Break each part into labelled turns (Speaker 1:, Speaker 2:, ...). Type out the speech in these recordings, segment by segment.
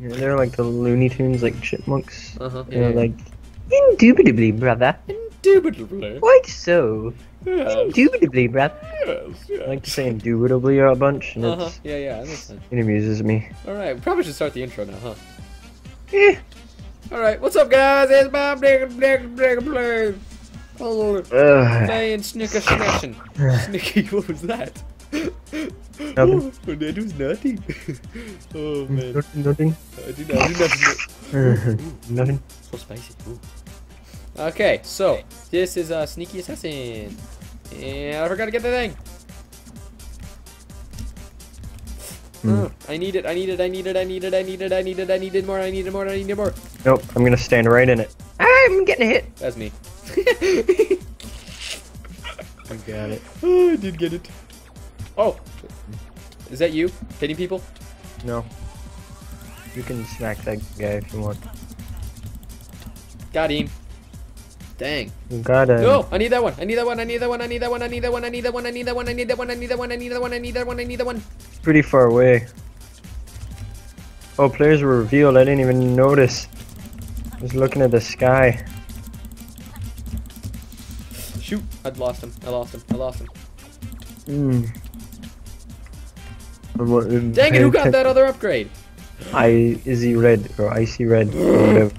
Speaker 1: Yeah, they're like the Looney Tunes, like chipmunks.
Speaker 2: Uh huh.
Speaker 1: They're like, indubitably, brother.
Speaker 2: Indubitably.
Speaker 1: Quite so.
Speaker 2: Yes.
Speaker 1: Indubitably, brother.
Speaker 2: Yes.
Speaker 1: I like to say indubitably a bunch, and
Speaker 2: Uh huh.
Speaker 1: it's,
Speaker 2: Yeah, yeah. That makes sense.
Speaker 1: it amuses me.
Speaker 2: All right. We probably should start the intro now, huh?
Speaker 1: Eh.
Speaker 2: All right. What's up, guys? It's Bob Digger Digger Digger Play. Oh,
Speaker 1: Ugh.
Speaker 2: playing Snicker Snatching. Snicky, what was that?
Speaker 1: Nothing.
Speaker 2: Oh, that was nothing. oh man.
Speaker 1: Nothing, nothing.
Speaker 2: I did, I did nothing.
Speaker 1: nothing.
Speaker 2: So spicy. Ooh. Okay, so this is a sneaky assassin, and I forgot to get the thing.
Speaker 1: Hmm.
Speaker 2: Oh, I need it. I need it. I need it. I need it. I need it. I need it. I needed more. I needed more. I needed more.
Speaker 1: Nope, I'm gonna stand right in it. I'm getting hit.
Speaker 2: That's me.
Speaker 1: I got it.
Speaker 2: oh, I did get it. Oh, is that you hitting people?
Speaker 1: No. You can smack that guy if you want.
Speaker 2: Got him. Dang.
Speaker 1: You gotta.
Speaker 2: No, I need that one. I need that one. I need that one. I need that one. I need that one. I need that one. I need that one. I need that one. I need that one. I need that one. I need that one. I need that one.
Speaker 1: Pretty far away. Oh, players were revealed. I didn't even notice. I was looking at the sky.
Speaker 2: Shoot! I lost him. I lost him. I lost him.
Speaker 1: Hmm. I'm not even
Speaker 2: Dang it! Who got that other upgrade?
Speaker 1: I Izzy Red or Icy Red or whatever.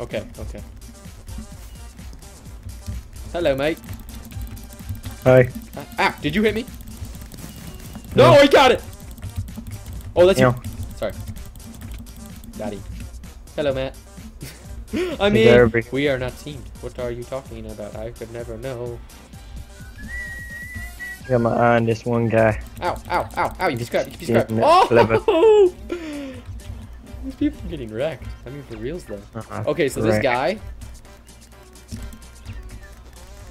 Speaker 2: Okay. Okay. Hello, mate.
Speaker 1: Hi.
Speaker 2: Ah, ah, did you hit me? No,
Speaker 1: No.
Speaker 2: he got it. Oh, that's you. Sorry. Daddy. Hello, Matt. I mean, we are not teamed. What are you talking about? I could never know.
Speaker 1: Got my eye on this one guy.
Speaker 2: Ow, ow, ow, ow, you just grabbed, you just grabbed.
Speaker 1: clever.
Speaker 2: Oh! These people are getting wrecked. I mean, for reals, though.
Speaker 1: Uh-huh.
Speaker 2: Okay, so this guy,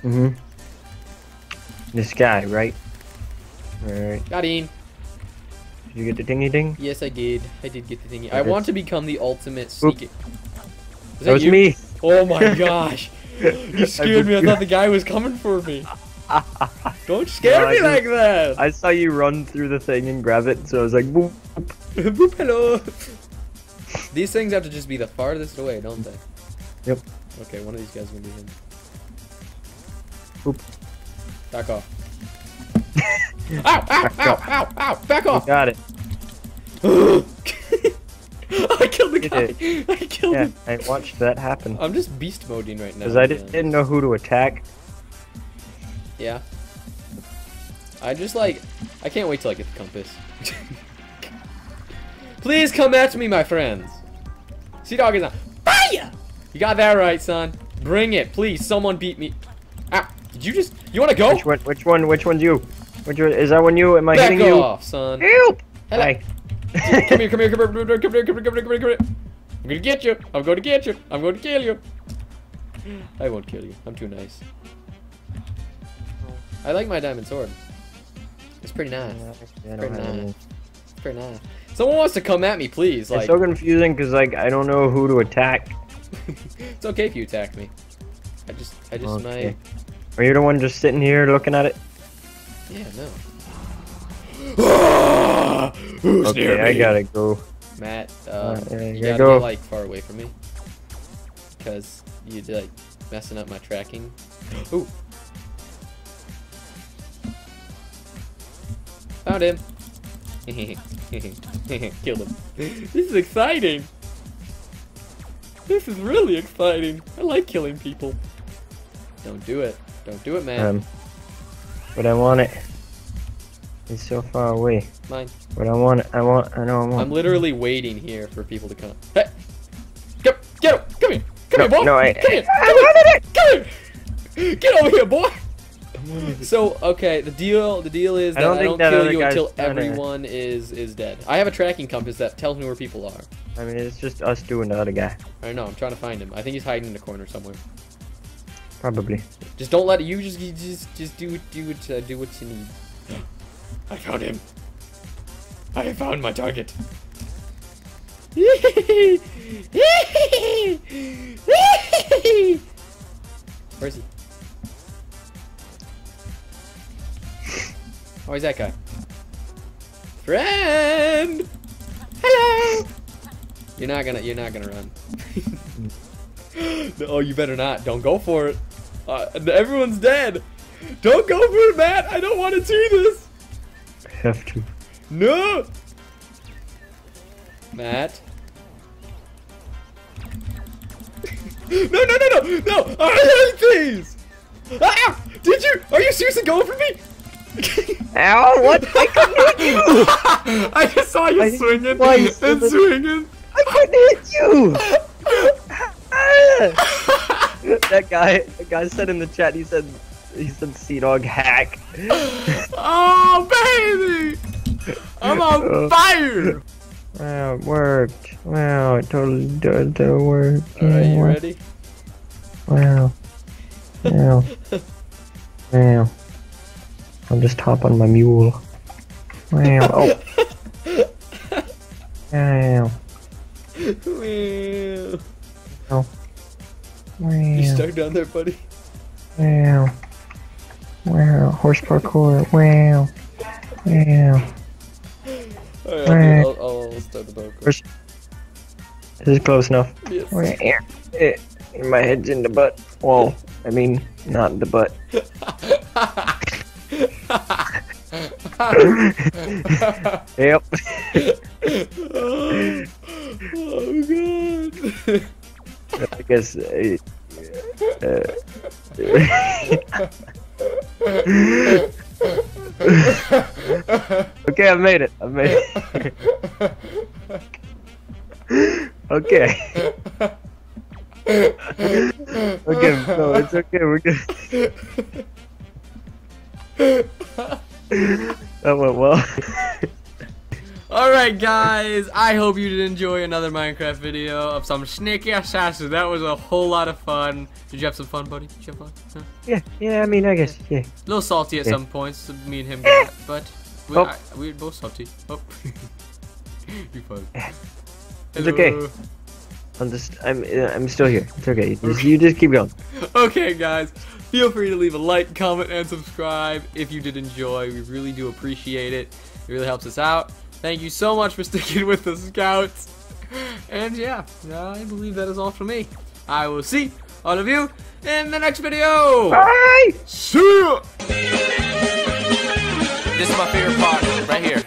Speaker 1: Mm-hmm. This guy, right? Alright.
Speaker 2: got him.
Speaker 1: Did you get the dingy ding?
Speaker 2: Yes, I did. I did get the thingy. I want to become the ultimate sneaky. Is
Speaker 1: That was
Speaker 2: you?
Speaker 1: me.
Speaker 2: Oh my gosh. You scared me. I thought the guy was coming for me. Don't scare
Speaker 1: No,
Speaker 2: me like that.
Speaker 1: I saw you run through the thing and grab it, so I was like, boop.
Speaker 2: Boop, hello. These things have to just be the farthest away, don't they?
Speaker 1: Yep.
Speaker 2: Okay, one of these guys is gonna be him.
Speaker 1: Boop.
Speaker 2: Back off. ow, ow, ow, ow, ow, back
Speaker 1: You
Speaker 2: off.
Speaker 1: got it.
Speaker 2: I the guy. I killed
Speaker 1: Yeah,
Speaker 2: him.
Speaker 1: I watched that happen.
Speaker 2: I'm just beast moding right now.
Speaker 1: Because I just
Speaker 2: man.
Speaker 1: didn't know who to attack.
Speaker 2: Yeah. I just like, I can't wait till I get the compass. Please come at me, my friends. Sea dog is on fire. You got that right, son. Bring it, please. Someone beat me. Ah, did you just? You want to go?
Speaker 1: Which one? Which one? Which one's you? Which one? Is that one you? Am I
Speaker 2: Back
Speaker 1: hitting you?
Speaker 2: Back off, son.
Speaker 1: Help!
Speaker 2: Hello.
Speaker 1: Hi.
Speaker 2: Come here, come here, come here, come here, come here, come here, come here, come here, come here. I'm gonna get you. I'm going to get you. I'm going to kill you. I won't kill you. I'm too nice. I like my diamond sword. It's pretty nice.
Speaker 1: Yeah,
Speaker 2: Very nice. It's pretty nice. Someone wants to come at me, please.
Speaker 1: It's so confusing because like I don't know who to attack.
Speaker 2: it's okay if you attack me. I just, I just
Speaker 1: Okay.
Speaker 2: might.
Speaker 1: Are you the one just sitting here looking at it?
Speaker 2: Yeah, no. Who's
Speaker 1: Okay, I gotta go.
Speaker 2: Matt, um,
Speaker 1: Uh, yeah,
Speaker 2: you
Speaker 1: you
Speaker 2: gotta
Speaker 1: go.
Speaker 2: get like far away from me, cause you like messing up my tracking. Ooh. Found him. Killed him. This is exciting. This is really exciting. I like killing people. Don't do it. Don't do it, man.
Speaker 1: Um, but I want it. It's so far away.
Speaker 2: Mine.
Speaker 1: But I want. I want. I know I want.
Speaker 2: I'm literally waiting here for people to come. Hey! Come, get him! Come here! Come
Speaker 1: No,
Speaker 2: here, boy!
Speaker 1: no, I-
Speaker 2: come here!
Speaker 1: I-
Speaker 2: Come here! Come here! Get over here, boy! So okay, the deal the deal is that I
Speaker 1: don't
Speaker 2: don't,
Speaker 1: that
Speaker 2: kill you until everyone is is dead. I have a tracking compass that tells me where people are.
Speaker 1: I mean, it's just us doing the other guy.
Speaker 2: I don't know. I'm trying to find him. I think he's hiding in the corner somewhere.
Speaker 1: Probably.
Speaker 2: Just don't let it. You just you just just do what do what uh, do what you need. I found him. I found my target. Where is he? Oh, he's that guy. Friend! Hello! You're not gonna, you're not gonna run. no, oh, you better not. Don't go for it. Uh, everyone's dead. Don't go for it, Matt. I don't want to see this.
Speaker 1: I have to.
Speaker 2: No! Matt? no, no, no, no! No! I hate these! Ah! Did you? Are you seriously going for me?
Speaker 1: Ow! What? I couldn't hit you!
Speaker 2: I just saw you
Speaker 1: I
Speaker 2: swinging
Speaker 1: twice,
Speaker 2: and
Speaker 1: but-
Speaker 2: swinging.
Speaker 1: I couldn't hit you! That guy, the guy said in the chat, he said, he said Sea Dog hack.
Speaker 2: Oh, baby! I'm on fire!
Speaker 1: Wow, it worked. Wow, it totally did the work.
Speaker 2: Alright, you
Speaker 1: Yeah,
Speaker 2: ready?
Speaker 1: Wow. Wow. wow. I'll just hop on my mule. Wow. Oh. Wow.
Speaker 2: Meow.
Speaker 1: Wow.
Speaker 2: You stuck down there, buddy?
Speaker 1: Wow. Wow. Horse parkour. Wow. Wow.
Speaker 2: Alright, I'll, I'll, I'll start the boat.
Speaker 1: This is close enough.
Speaker 2: Yes.
Speaker 1: Eh, My head's in the butt. Well, I mean, not in the butt. Yep.
Speaker 2: oh, oh god.
Speaker 1: I guess. Uh, uh, okay, I made it. I made it. okay. Okay, no, it's okay. We're good. That went well.
Speaker 2: Alright guys, I hope you did enjoy another Minecraft video of some sneaky assassins. That was a whole lot of fun. Did you have some fun, buddy? Did you have fun? Huh?
Speaker 1: yeah, yeah. I mean, I guess, yeah.
Speaker 2: A little salty at
Speaker 1: Yeah.
Speaker 2: some points, me and him got, but we,
Speaker 1: Oh.
Speaker 2: I, we were both salty. Oh. Be fun.
Speaker 1: It's okay. I'm just, I'm, uh, I'm still here. It's okay. You just, you just keep going.
Speaker 2: Okay, guys, feel free to leave a like, comment, and subscribe if you did enjoy. We really do appreciate it. It really helps us out. Thank you so much for sticking with the scouts. And yeah, I believe that is all from me. I will see all of you in the next video.
Speaker 1: Bye.
Speaker 2: See ya.
Speaker 3: This is my favorite part right here.